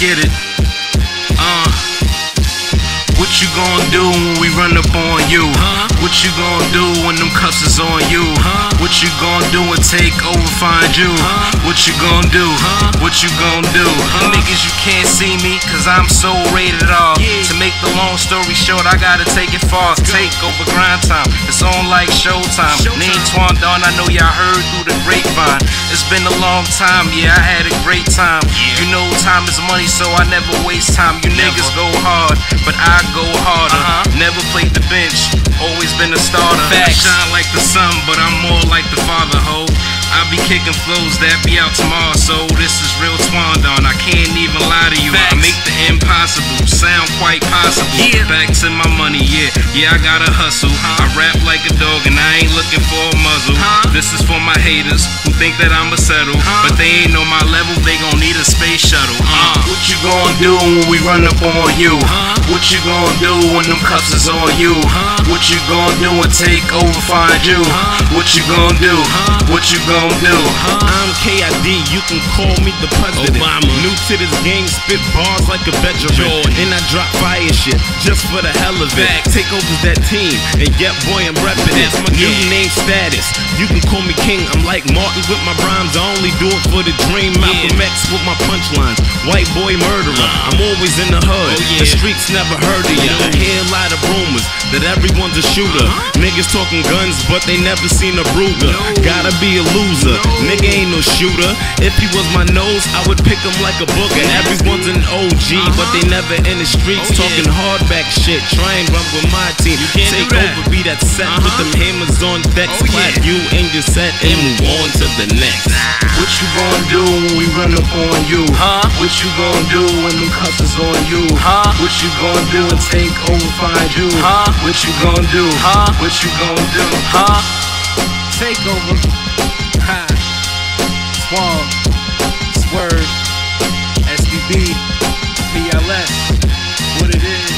get it. Uh. What you gonna do when we run up on you? Huh? What you gonna do when them cuffs is on you? Huh? What you gonna do and take over find you? Huh? What you gonna do? Huh? What you gonna do? Huh? Niggas, you can't see me cause I'm so rated R. story short, I gotta take it far. Take over grind time. It's on like showtime. Showtime. Name Twon Don, I know y'all heard through the grapevine. It's been a long time, yeah, I had a great time. Yeah. You know time is money, so I never waste time. You niggas go hard, but I go harder. Uh-huh. Never played the bench, always been a starter. Facts. I shine like the sun, but I'm more like the father, ho. I be kicking flows that be out tomorrow, so this is real Twon Don. Impossible sound quite possible. Yeah. Back to my money, yeah. Yeah, I gotta hustle. I rap like a dog and I ain't looking for a muzzle. Huh? This is for my haters who think that I'ma settle. Huh? But they ain't on my level, they gon' need a space shuttle. What you gon' do when we run up on you? What you gon' do when them cuffs is on you? What you gon' do and take over find you? What you gon' do? What you gon' do? I'm KID, you can call me the president. Obama. New to this game, spit bars like a veteran. Jordan. And I drop fire shit just for the hell of it. Facts. Take over that team and get boy, I'm reppin' it. That's New gang. name status, you can call me king. I'm like Martin with my rhymes, I only do it for the dream. Malcolm X with my punchlines, white boy murderer. I'm always in the hood, Oh, yeah. the streets never heard of ya. I hear a lot of rumors that everyone's a shooter. Niggas talking guns, but they never seen a Ruger. No. Gotta be a loser. No. Nigga ain't no shooter. If he was my nose, I would pick him like a booger. Everyone's an OG, but they never in the streets Oh, yeah. talking hardback shit. Try and run with my team. You can't Take over, be that set with Uh-huh. them hammers on decks. Oh, Clap yeah. you in your set and move on to the next. What you do when we run up on you? Huh? What you gon' do when them is on you? Huh? What you gon' do and take over, find you? Huh? What you gon' do? Huh? What you gon' do? Huh? Take over. Ha. Swag. Swerve. SDB. PLS. What it is.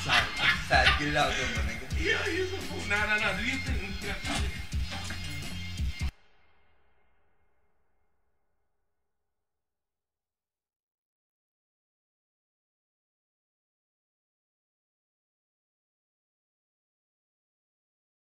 Sorry. Sorry. I get it out there, my nigga. Yeah, you're a fool. Nah, nah, nah. Do you think?